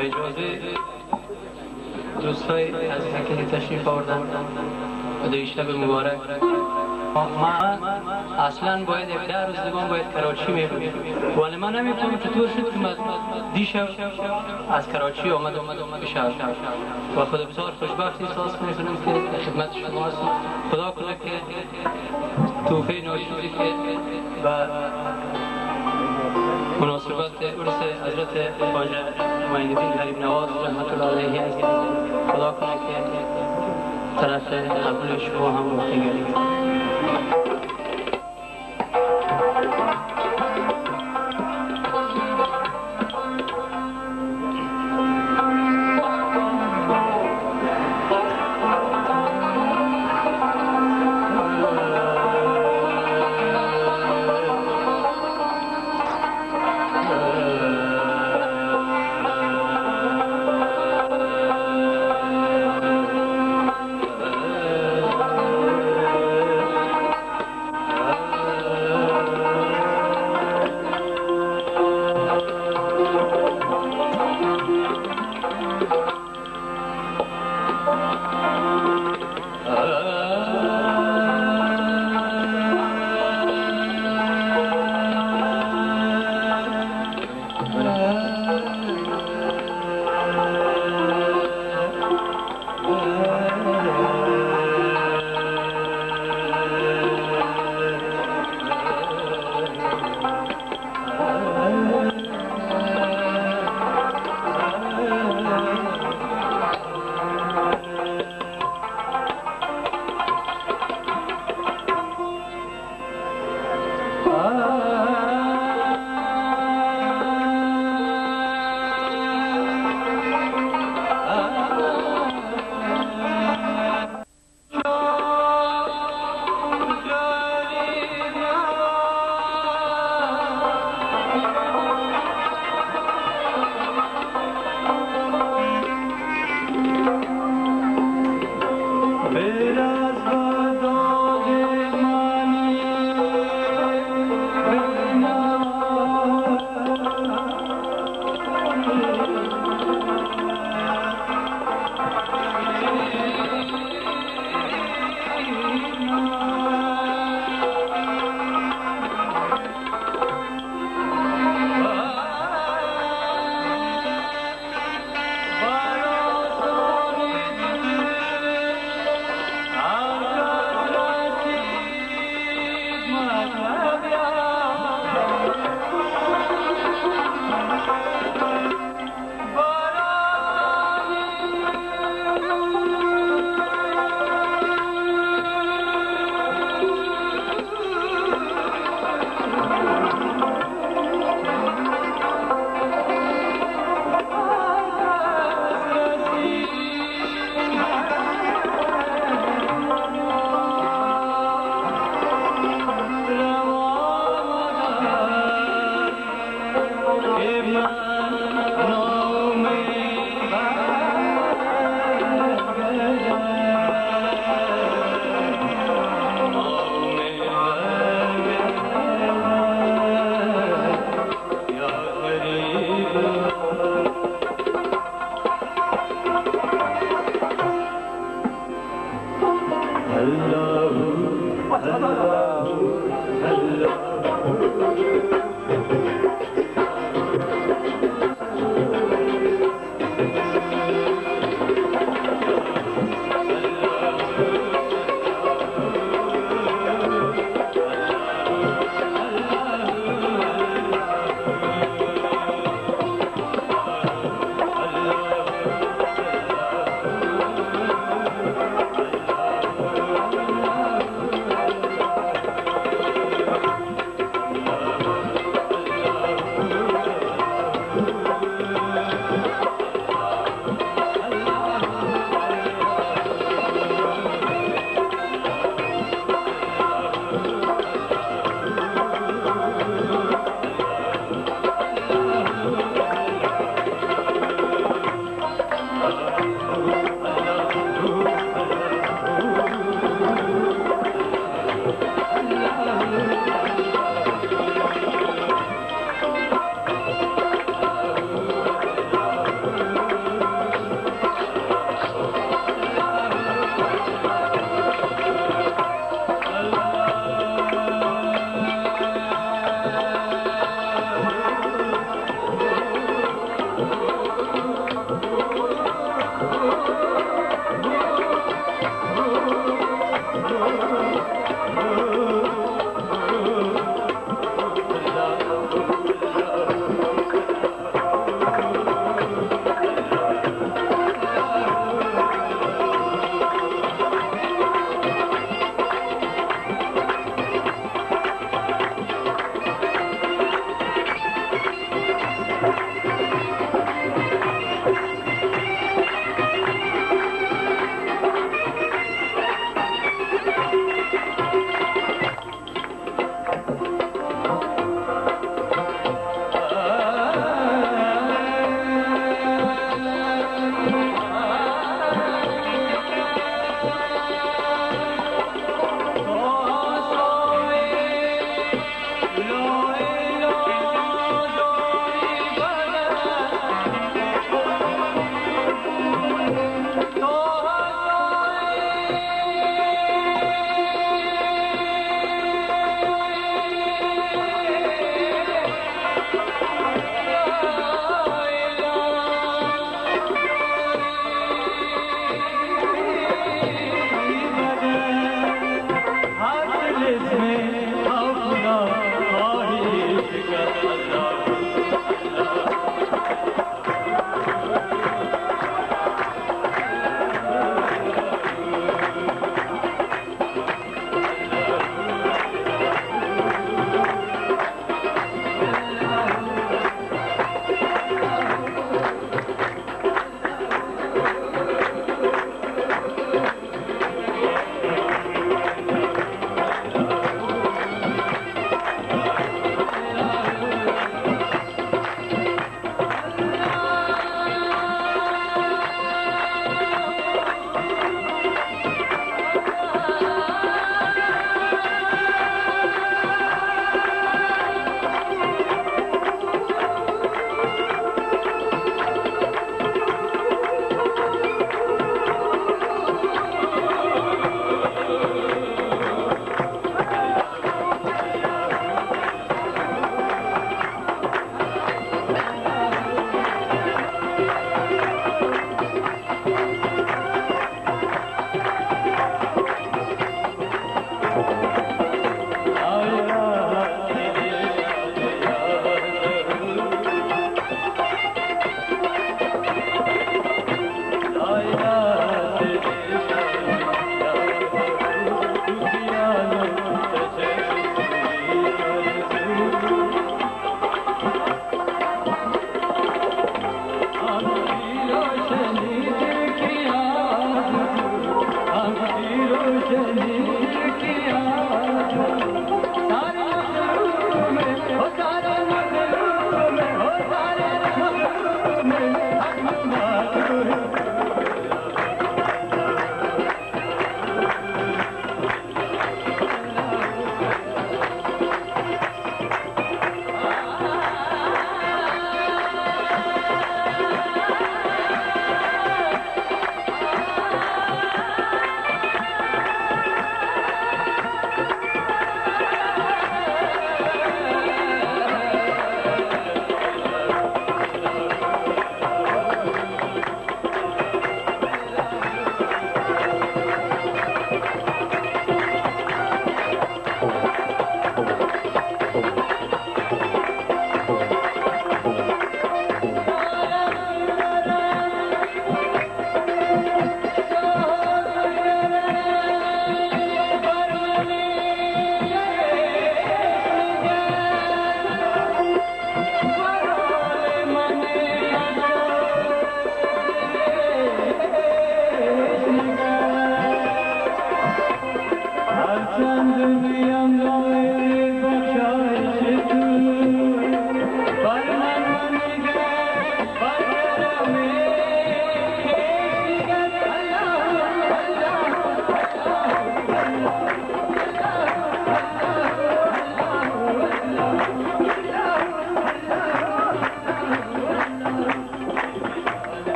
اجازه دوستای از حکیلی تشریف آوردن. و در مبارک. ما اصلا باید ده روز دیگه باید کراچی می ولی من نمی‌فهمم چطور شد که من دیشب از کراچی آمد آمد آمد بشهر و خدا بسیار خوشبخت احساس می‌کنم که خدمت شما هستم. خدا کنه که توفه ناشوزی که و مناسبت عرس حضرت خواجه معیدین غریب نواز رحمت الله علیه خدا کنه که طرف قبول شما هم واقع इसमें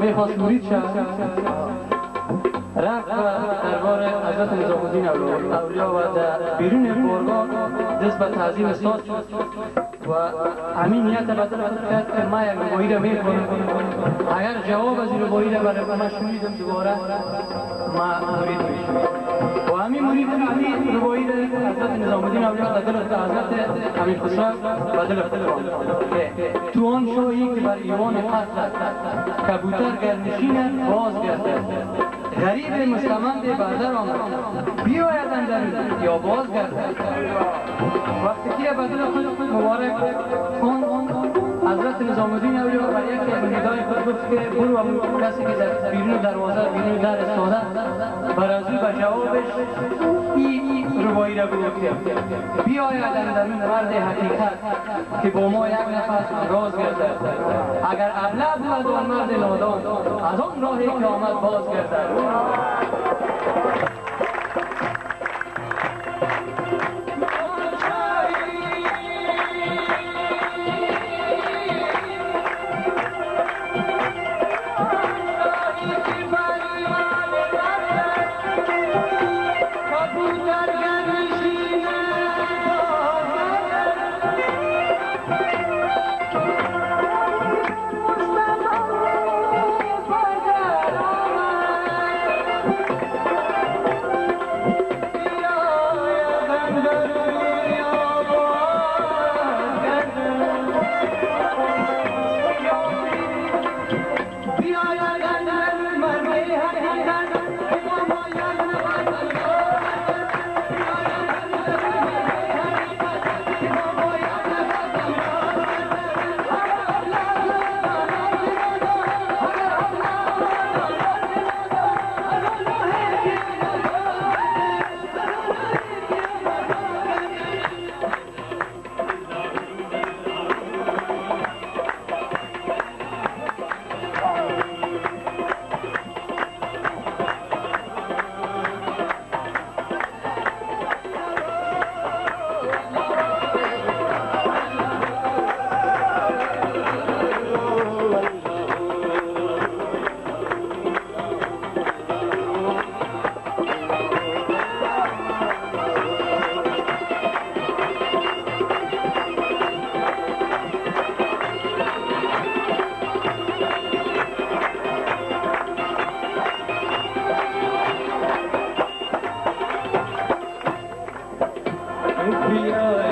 می‌خواست مرید شد. رفت دربار حضرت نظام الدین اولیا و در بیرون بارگاه دست به تعظیم ساز و همین نیت بدل کرد که ما یک ربایی را می‌کنم اگر جواب از ربایی را برای من شنیدم دوباره ما حضرت نظام الدین اولیا در دل حضرت امیر خسرو بدل کرد تو آن شایی که بر ایوان قصد کبوتر گرنشین باز گردد غریب مستمند بردر آمد بیاید اندر یا باز گردد وقتی که بدل خود مبارک خون حضرت نظام الدین اولیا و یکی از ندای خود گفت که برو همون کسی که در بیرون دروازه بیرون در استاده بر از به جوابش این روایی را که بیاید اندرون مرد حقیقت که با ما یک نفس راز گردد. اگر ابله بود آن مرد نادان از آن راهی که آمد باز گردد. Yeah.